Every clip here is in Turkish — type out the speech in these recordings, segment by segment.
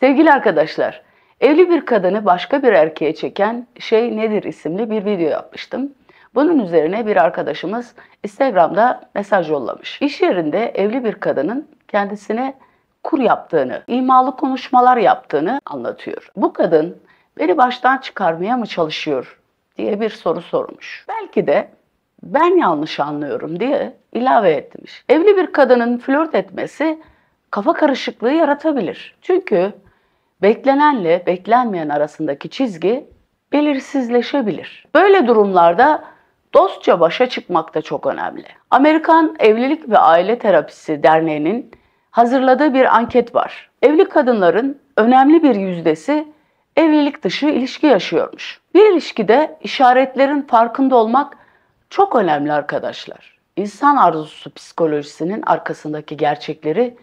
Sevgili arkadaşlar, evli bir kadını başka bir erkeğe çeken şey nedir isimli bir video yapmıştım. Bunun üzerine bir arkadaşımız Instagram'da mesaj yollamış. İş yerinde evli bir kadının kendisine kur yaptığını, imalı konuşmalar yaptığını anlatıyor. Bu kadın beni baştan çıkarmaya mı çalışıyor diye bir soru sormuş. Belki de ben yanlış anlıyorum diye ilave etmiş. Evli bir kadının flört etmesi kafa karışıklığı yaratabilir. Çünkü beklenenle beklenmeyen arasındaki çizgi belirsizleşebilir. Böyle durumlarda dostça başa çıkmak da çok önemli. Amerikan Evlilik ve Aile Terapisi Derneği'nin hazırladığı bir anket var. Evli kadınların önemli bir yüzdesi evlilik dışı ilişki yaşıyormuş. Bir ilişkide işaretlerin farkında olmak çok önemli arkadaşlar. İnsan arzusu psikolojisinin arkasındaki gerçekleri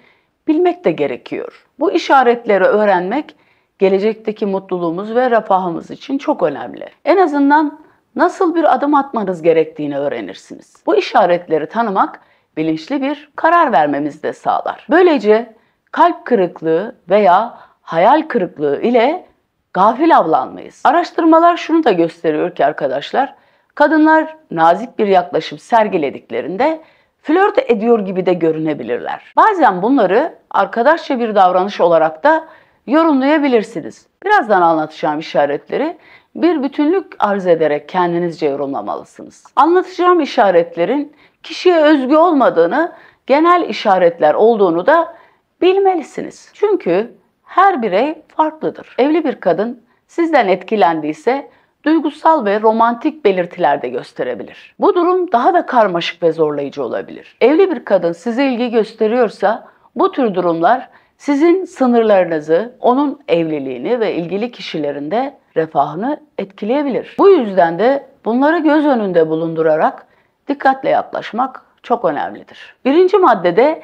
bilmek de gerekiyor. Bu işaretleri öğrenmek gelecekteki mutluluğumuz ve refahımız için çok önemli. En azından nasıl bir adım atmanız gerektiğini öğrenirsiniz. Bu işaretleri tanımak bilinçli bir karar vermemizi de sağlar. Böylece kalp kırıklığı veya hayal kırıklığı ile gafil avlanmayız. Araştırmalar şunu da gösteriyor ki arkadaşlar, kadınlar nazik bir yaklaşım sergilediklerinde flört ediyor gibi de görünebilirler. Bazen bunları arkadaşça bir davranış olarak da yorumlayabilirsiniz. Birazdan anlatacağım işaretleri bir bütünlük arz ederek kendinizce yorumlamalısınız. Anlatacağım işaretlerin kişiye özgü olmadığını, genel işaretler olduğunu da bilmelisiniz. Çünkü her birey farklıdır. Evli bir kadın sizden etkilendiyse duygusal ve romantik belirtiler de gösterebilir. Bu durum daha da karmaşık ve zorlayıcı olabilir. Evli bir kadın size ilgi gösteriyorsa bu tür durumlar sizin sınırlarınızı, onun evliliğini ve ilgili kişilerin de refahını etkileyebilir. Bu yüzden de bunları göz önünde bulundurarak dikkatle yaklaşmak çok önemlidir. Birinci maddede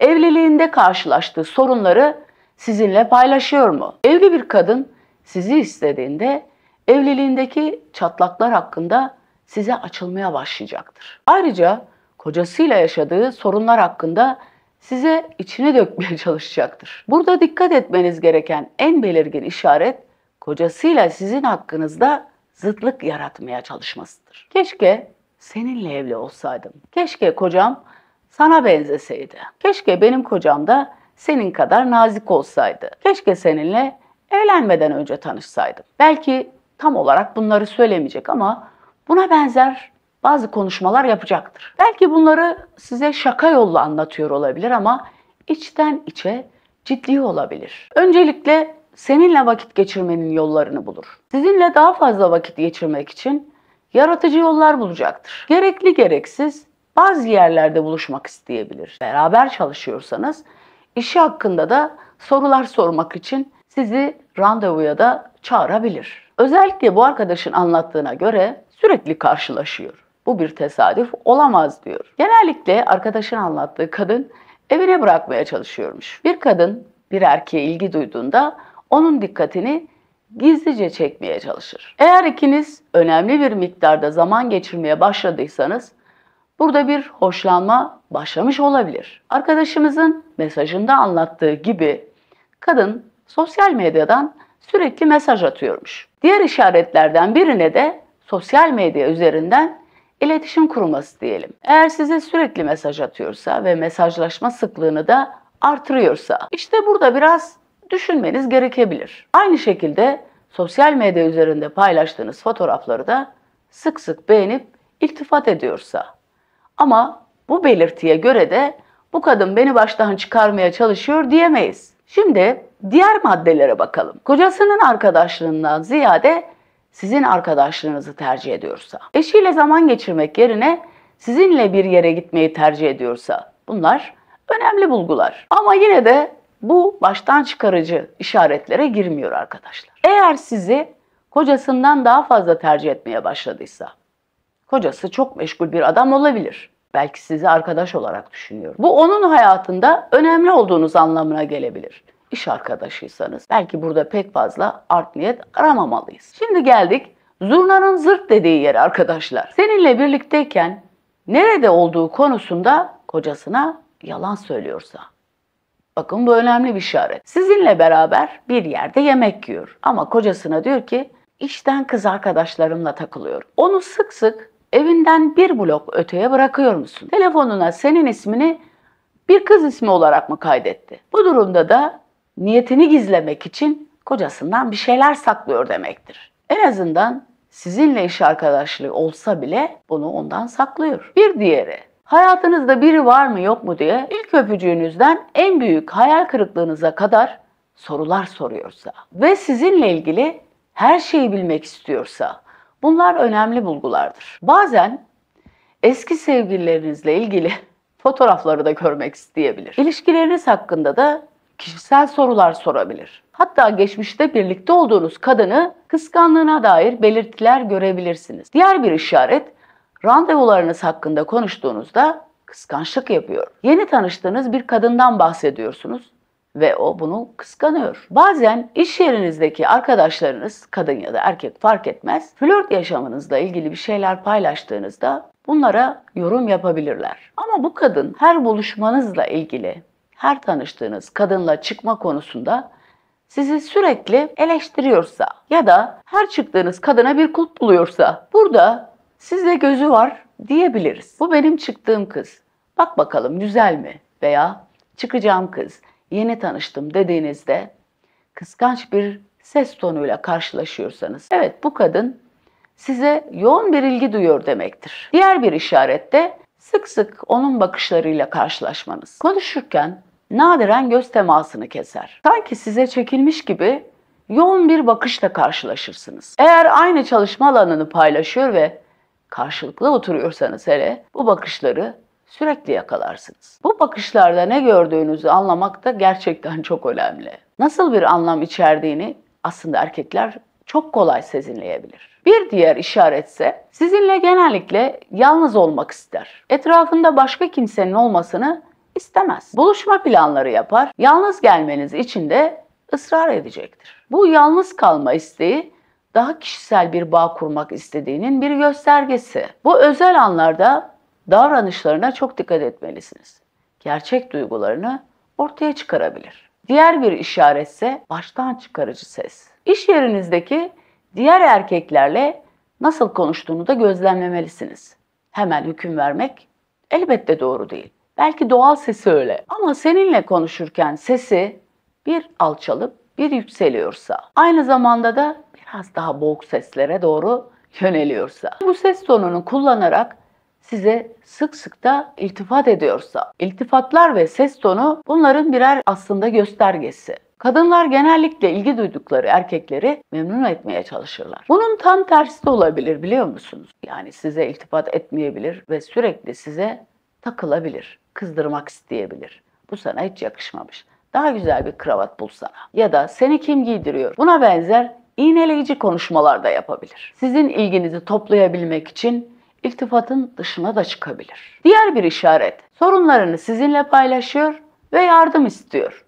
evliliğinde karşılaştığı sorunları sizinle paylaşıyor mu? Evli bir kadın sizi istediğinde evliliğindeki çatlaklar hakkında size açılmaya başlayacaktır. Ayrıca kocasıyla yaşadığı sorunlar hakkında size içine dökmeye çalışacaktır. Burada dikkat etmeniz gereken en belirgin işaret kocasıyla sizin hakkınızda zıtlık yaratmaya çalışmasıdır. Keşke seninle evli olsaydım. Keşke kocam sana benzeseydi. Keşke benim kocam da senin kadar nazik olsaydı. Keşke seninle evlenmeden önce tanışsaydım. Belki tam olarak bunları söylemeyecek ama buna benzer bazı konuşmalar yapacaktır. Belki bunları size şaka yolla anlatıyor olabilir ama içten içe ciddi olabilir. Öncelikle seninle vakit geçirmenin yollarını bulur. Sizinle daha fazla vakit geçirmek için yaratıcı yollar bulacaktır. Gerekli gereksiz bazı yerlerde buluşmak isteyebilir. Beraber çalışıyorsanız işi hakkında da sorular sormak için sizi randevuya da çağırabilir. Özellikle bu arkadaşın anlattığına göre sürekli karşılaşıyor. Bu bir tesadüf olamaz diyor. Genellikle arkadaşın anlattığı kadın evine bırakmaya çalışıyormuş. Bir kadın bir erkeğe ilgi duyduğunda onun dikkatini gizlice çekmeye çalışır. Eğer ikiniz önemli bir miktarda zaman geçirmeye başladıysanız burada bir hoşlanma başlamış olabilir. Arkadaşımızın mesajında anlattığı gibi kadın sosyal medyadan sürekli mesaj atıyormuş. Diğer işaretlerden birine de sosyal medya üzerinden iletişim kurması diyelim. Eğer size sürekli mesaj atıyorsa ve mesajlaşma sıklığını da artırıyorsa işte burada biraz düşünmeniz gerekebilir. Aynı şekilde sosyal medya üzerinde paylaştığınız fotoğrafları da sık sık beğenip iltifat ediyorsa ama bu belirtiye göre de bu kadın beni baştan çıkarmaya çalışıyor diyemeyiz. Şimdi diğer maddelere bakalım. Kocasının arkadaşlığından ziyade sizin arkadaşlığınızı tercih ediyorsa, eşiyle zaman geçirmek yerine sizinle bir yere gitmeyi tercih ediyorsa bunlar önemli bulgular. Ama yine de bu baştan çıkarıcı işaretlere girmiyor arkadaşlar. Eğer sizi kocasından daha fazla tercih etmeye başladıysa, kocası çok meşgul bir adam olabilir. Belki sizi arkadaş olarak düşünüyor. Bu onun hayatında önemli olduğunuz anlamına gelebilir iş arkadaşıysanız belki burada pek fazla art niyet aramamalıyız. Şimdi geldik zurnanın zırt dediği yere arkadaşlar. Seninle birlikteyken nerede olduğu konusunda kocasına yalan söylüyorsa. Bakın bu önemli bir işaret. Sizinle beraber bir yerde yemek yiyor ama kocasına diyor ki işten kız arkadaşlarımla takılıyorum. Onu sık sık evinden bir blok öteye bırakıyor musun? Telefonuna senin ismini bir kız ismi olarak mı kaydetti? Bu durumda da niyetini gizlemek için kocasından bir şeyler saklıyor demektir. En azından sizinle iş arkadaşlığı olsa bile bunu ondan saklıyor. Bir diğeri, hayatınızda biri var mı yok mu diye ilk öpücüğünüzden en büyük hayal kırıklığınıza kadar sorular soruyorsa ve sizinle ilgili her şeyi bilmek istiyorsa bunlar önemli bulgulardır. Bazen eski sevgililerinizle ilgili fotoğrafları da görmek isteyebilir. İlişkileriniz hakkında da kişisel sorular sorabilir. Hatta geçmişte birlikte olduğunuz kadını kıskandığına dair belirtiler görebilirsiniz. Diğer bir işaret, randevularınız hakkında konuştuğunuzda kıskançlık yapıyor. Yeni tanıştığınız bir kadından bahsediyorsunuz ve o bunu kıskanıyor. Bazen iş yerinizdeki arkadaşlarınız, kadın ya da erkek fark etmez, flört yaşamınızla ilgili bir şeyler paylaştığınızda bunlara yorum yapabilirler. Ama bu kadın her buluşmanızla ilgili, her tanıştığınız kadınla çıkma konusunda sizi sürekli eleştiriyorsa ya da her çıktığınız kadına bir kulp buluyorsa burada sizde gözü var diyebiliriz. Bu benim çıktığım kız. Bak bakalım güzel mi? Veya çıkacağım kız, yeni tanıştım dediğinizde kıskanç bir ses tonuyla karşılaşıyorsanız evet bu kadın size yoğun bir ilgi duyuyor demektir. Diğer bir işaret de sık sık onun bakışlarıyla karşılaşmanız. Konuşurken nadiren göz temasını keser. Sanki size çekilmiş gibi yoğun bir bakışla karşılaşırsınız. Eğer aynı çalışma alanını paylaşıyor ve karşılıklı oturuyorsanız hele bu bakışları sürekli yakalarsınız. Bu bakışlarda ne gördüğünüzü anlamak da gerçekten çok önemli. Nasıl bir anlam içerdiğini aslında erkekler çok kolay sezinleyebilir. Bir diğer işaretse sizinle genellikle yalnız olmak ister. Etrafında başka kimsenin olmasını istemez. Buluşma planları yapar. Yalnız gelmeniz için de ısrar edecektir. Bu yalnız kalma isteği daha kişisel bir bağ kurmak istediğinin bir göstergesi. Bu özel anlarda davranışlarına çok dikkat etmelisiniz. Gerçek duygularını ortaya çıkarabilir. Diğer bir işaretse baştan çıkarıcı ses. İş yerinizdeki diğer erkeklerle nasıl konuştuğunu da gözlemlemelisiniz. Hemen hüküm vermek elbette doğru değil. Belki doğal sesi öyle. Ama seninle konuşurken sesi bir alçalıp bir yükseliyorsa, aynı zamanda da biraz daha boğuk seslere doğru yöneliyorsa, bu ses tonunu kullanarak size sık sık da iltifat ediyorsa, iltifatlar ve ses tonu bunların birer aslında göstergesi. Kadınlar genellikle ilgi duydukları erkekleri memnun etmeye çalışırlar. Bunun tam tersi de olabilir biliyor musunuz? Yani size iltifat etmeyebilir ve sürekli size takılabilir, kızdırmak isteyebilir. Bu sana hiç yakışmamış. Daha güzel bir kravat bulsana. Ya da seni kim giydiriyor? Buna benzer iğneleyici konuşmalar da yapabilir. Sizin ilginizi toplayabilmek için iltifatın dışına da çıkabilir. Diğer bir işaret, sorunlarını sizinle paylaşıyor ve yardım istiyor.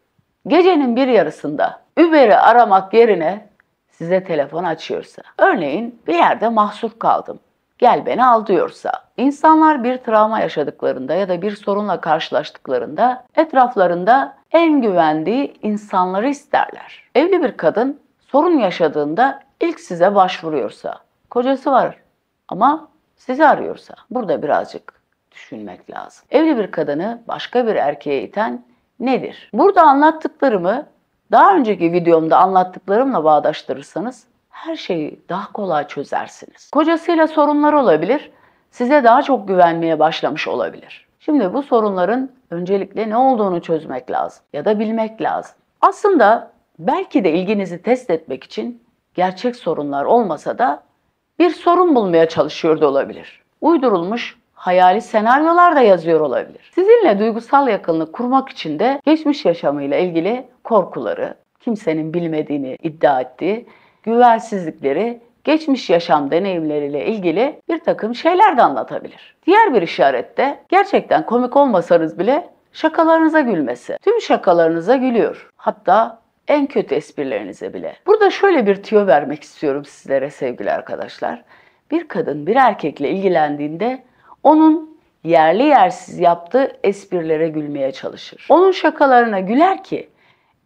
Gecenin bir yarısında Uber'i aramak yerine size telefon açıyorsa, örneğin bir yerde mahsur kaldım, gel beni al diyorsa, insanlar bir travma yaşadıklarında ya da bir sorunla karşılaştıklarında etraflarında en güvendiği insanları isterler. Evli bir kadın sorun yaşadığında ilk size başvuruyorsa, kocası var ama sizi arıyorsa burada birazcık düşünmek lazım. Evli bir kadını başka bir erkeğe iten nedir? Burada anlattıklarımı daha önceki videomda anlattıklarımla bağdaştırırsanız her şeyi daha kolay çözersiniz. Kocasıyla sorunlar olabilir, size daha çok güvenmeye başlamış olabilir. Şimdi bu sorunların öncelikle ne olduğunu çözmek lazım ya da bilmek lazım. Aslında belki de ilginizi test etmek için gerçek sorunlar olmasa da bir sorun bulmaya çalışıyor da olabilir. Uydurulmuş hayali senaryolar da yazıyor olabilir. Sizinle duygusal yakınlık kurmak için de geçmiş yaşamıyla ilgili korkuları, kimsenin bilmediğini iddia ettiği güvensizlikleri, geçmiş yaşam deneyimleriyle ilgili bir takım şeyler de anlatabilir. Diğer bir işarette gerçekten komik olmasanız bile şakalarınıza gülmesi. Tüm şakalarınıza gülüyor. Hatta en kötü esprilerinize bile. Burada şöyle bir tüyo vermek istiyorum sizlere sevgili arkadaşlar. Bir kadın bir erkekle ilgilendiğinde onun yerli yersiz yaptığı esprilere gülmeye çalışır. Onun şakalarına güler ki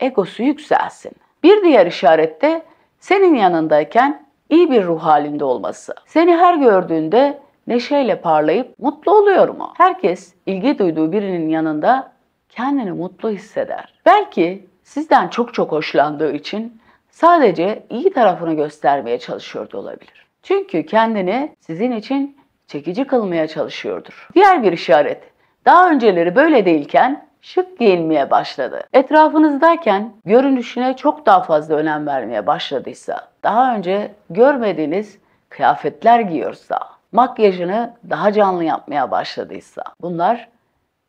egosu yükselsin. Bir diğer işaret de senin yanındayken iyi bir ruh halinde olması. Seni her gördüğünde neşeyle parlayıp mutlu oluyor mu? Herkes ilgi duyduğu birinin yanında kendini mutlu hisseder. Belki sizden çok çok hoşlandığı için sadece iyi tarafını göstermeye çalışıyor da olabilir. Çünkü kendini sizin için çekici kılmaya çalışıyordur. Diğer bir işaret, daha önceleri böyle değilken şık giyinmeye başladı. Etrafınızdayken görünüşüne çok daha fazla önem vermeye başladıysa, daha önce görmediğiniz kıyafetler giyiyorsa, makyajını daha canlı yapmaya başladıysa, bunlar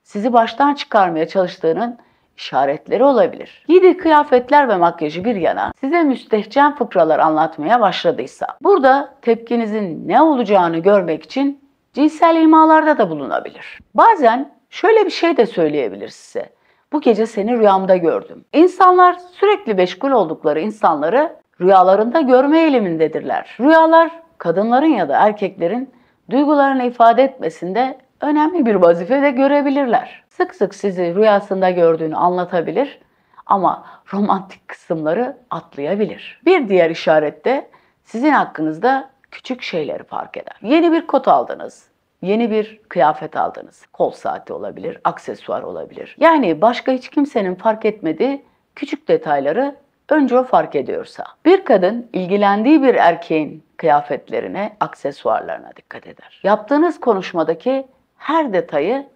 sizi baştan çıkarmaya çalıştığının işaretleri olabilir. Giydiği kıyafetler ve makyajı bir yana size müstehcen fıkralar anlatmaya başladıysa, burada tepkinizin ne olacağını görmek için cinsel imalarda da bulunabilir. Bazen şöyle bir şey de söyleyebilir size. Bu gece seni rüyamda gördüm. İnsanlar sürekli meşgul oldukları insanları rüyalarında görme eğilimindedirler. Rüyalar kadınların ya da erkeklerin duygularını ifade etmesinde önemli bir vazife de görebilirler. Sık sık sizi rüyasında gördüğünü anlatabilir ama romantik kısımları atlayabilir. Bir diğer işaret de sizin hakkınızda küçük şeyleri fark eder. Yeni bir kot aldınız, yeni bir kıyafet aldınız. Kol saati olabilir, aksesuar olabilir. Yani başka hiç kimsenin fark etmediği küçük detayları önce o fark ediyorsa. Bir kadın ilgilendiği bir erkeğin kıyafetlerine, aksesuarlarına dikkat eder. Yaptığınız konuşmadaki her detayı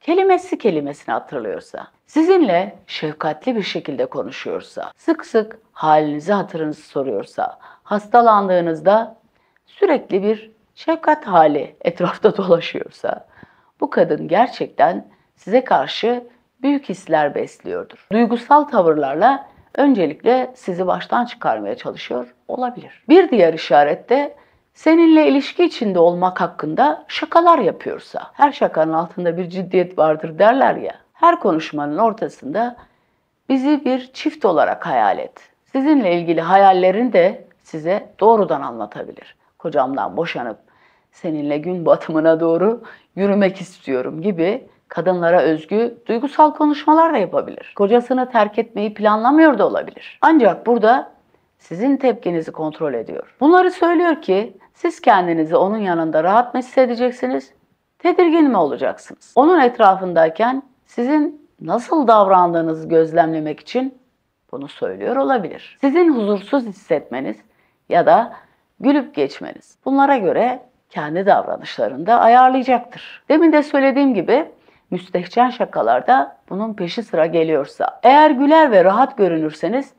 kelimesi kelimesine hatırlıyorsa, sizinle şefkatli bir şekilde konuşuyorsa, sık sık halinizi hatırınızı soruyorsa, hastalandığınızda sürekli bir şefkat hali etrafta dolaşıyorsa, bu kadın gerçekten size karşı büyük hisler besliyordur. Duygusal tavırlarla öncelikle sizi baştan çıkarmaya çalışıyor olabilir. Bir diğer işaret de seninle ilişki içinde olmak hakkında şakalar yapıyorsa, her şakanın altında bir ciddiyet vardır derler ya, her konuşmanın ortasında bizi bir çift olarak hayal et. Sizinle ilgili hayallerini de size doğrudan anlatabilir. Kocamdan boşanıp seninle gün batımına doğru yürümek istiyorum gibi kadınlara özgü duygusal konuşmalar da yapabilir. Kocasını terk etmeyi planlamıyor da olabilir. Ancak burada sizin tepkinizi kontrol ediyor. Bunları söylüyor ki siz kendinizi onun yanında rahat mı hissedeceksiniz, tedirgin mi olacaksınız? Onun etrafındayken sizin nasıl davrandığınızı gözlemlemek için bunu söylüyor olabilir. Sizin huzursuz hissetmeniz ya da gülüp geçmeniz bunlara göre kendi davranışlarını da ayarlayacaktır. Demin de söylediğim gibi müstehcen şakalarda bunun peşi sıra geliyorsa, eğer güler ve rahat görünürseniz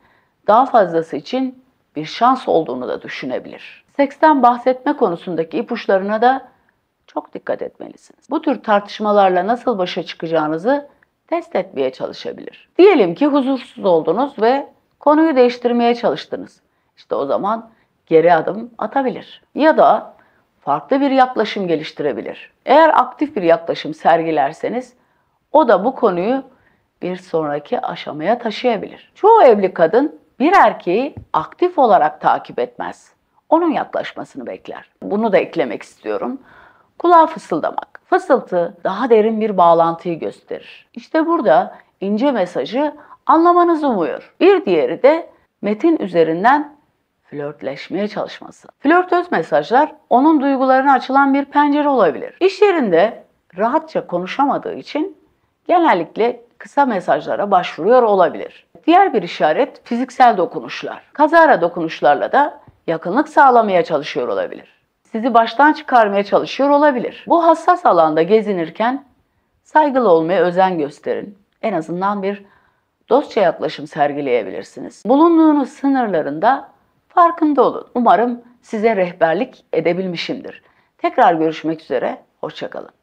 daha fazlası için bir şans olduğunu da düşünebilir. Seksten bahsetme konusundaki ipuçlarına da çok dikkat etmelisiniz. Bu tür tartışmalarla nasıl başa çıkacağınızı test etmeye çalışabilir. Diyelim ki huzursuz oldunuz ve konuyu değiştirmeye çalıştınız. İşte o zaman geri adım atabilir. Ya da farklı bir yaklaşım geliştirebilir. Eğer aktif bir yaklaşım sergilerseniz o da bu konuyu bir sonraki aşamaya taşıyabilir. Çoğu evli kadın bir erkeği aktif olarak takip etmez. Onun yaklaşmasını bekler. Bunu da eklemek istiyorum. Kulağa fısıldamak. Fısıltı daha derin bir bağlantıyı gösterir. İşte burada ince mesajı anlamanızı umuyor. Bir diğeri de metin üzerinden flörtleşmeye çalışması. Flörtöz mesajlar onun duygularına açılan bir pencere olabilir. İş yerinde rahatça konuşamadığı için genellikle kısa mesajlara başvuruyor olabilir. Diğer bir işaret fiziksel dokunuşlar. Kazara dokunuşlarla da yakınlık sağlamaya çalışıyor olabilir. Sizi baştan çıkarmaya çalışıyor olabilir. Bu hassas alanda gezinirken saygılı olmaya özen gösterin. En azından bir dostça yaklaşım sergileyebilirsiniz. Bulunduğunuz sınırlarında farkında olun. Umarım size rehberlik edebilmişimdir. Tekrar görüşmek üzere, hoşçakalın.